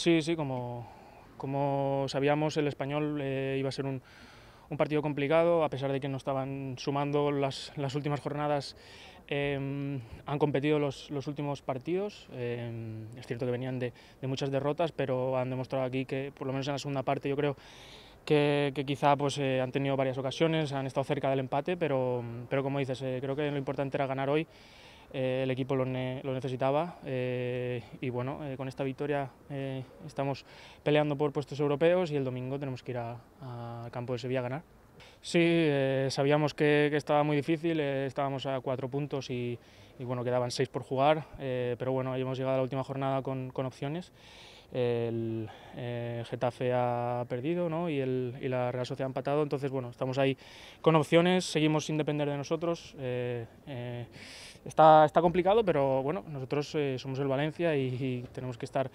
Sí, sí, como, como sabíamos, el español eh, iba a ser un, un, partido complicado, a pesar de que no estaban sumando las, las últimas jornadas. Eh, han competido los, los últimos partidos, eh, es cierto que venían de, de, muchas derrotas, pero han demostrado aquí que, por lo menos en la segunda parte, yo creo que, que quizá pues, eh, han tenido varias ocasiones, han estado cerca del empate, pero, pero como dices, eh, creo que lo importante era ganar hoy. Eh, el equipo lo, ne lo necesitaba eh, y bueno, eh, con esta victoria estamos peleando por puestos europeos y el domingo tenemos que ir al campo de Sevilla a ganar. Sí, sabíamos que, que, estaba muy difícil, estábamos a cuatro puntos y, y, bueno, quedaban seis por jugar, pero bueno, hemos llegado a la última jornada con, con opciones el eh, Getafe ha perdido ¿no? y, el, y, la Real Sociedad ha empatado, entonces bueno, estamos ahí con opciones, seguimos sin depender de nosotros. Eh, eh, está, está complicado, pero bueno, nosotros eh, somos el Valencia y, y tenemos que estar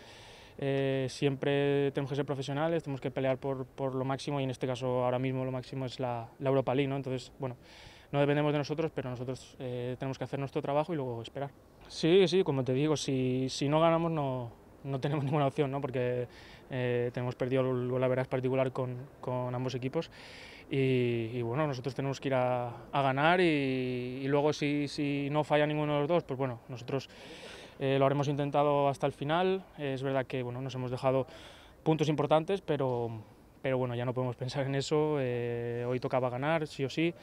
eh, siempre tenemos que ser profesionales, tenemos que pelear por, por, lo máximo y en este caso ahora mismo lo máximo es la, la Europa League, ¿no? entonces bueno, no dependemos de nosotros, pero nosotros eh, tenemos que hacer nuestro trabajo y luego esperar. Sí, sí, como te digo, si, si no ganamos no, no tenemos ninguna opción, ¿no? porque eh, tenemos perdido el gol particular con, con ambos equipos y, bueno, nosotros tenemos que ir a, a ganar y, y, luego si, si no falla ninguno de los dos, pues bueno, nosotros eh, lo habremos intentado hasta el final. Es verdad que bueno, nos hemos dejado puntos importantes, pero, pero bueno, ya no podemos pensar en eso. Eh, hoy tocaba ganar, sí o sí.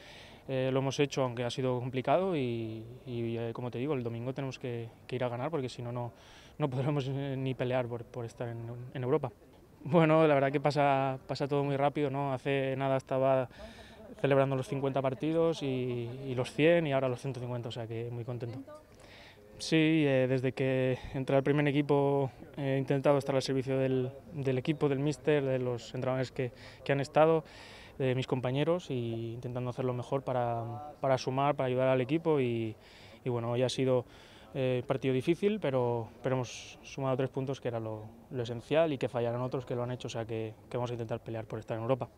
Eh, lo hemos hecho, aunque ha sido complicado, y, y eh, como te digo, el domingo tenemos que, ir a ganar, porque si no, no podremos eh, ni pelear por, por estar en, en, Europa. Bueno, la verdad que pasa, pasa todo muy rápido, ¿no? Hace nada estaba celebrando los 50 partidos y, y los 100 y ahora los 150, o sea que muy contento. Sí, eh, desde que entré al primer equipo he intentado estar al servicio del, equipo, del míster, de los entrenadores que, han estado de mis compañeros y intentando hacerlo mejor para, sumar, para ayudar al equipo y, bueno, hoy ha sido eh, partido difícil, pero, hemos sumado tres puntos que era lo, esencial y que fallaron otros que lo han hecho, o sea que vamos a intentar pelear por estar en Europa.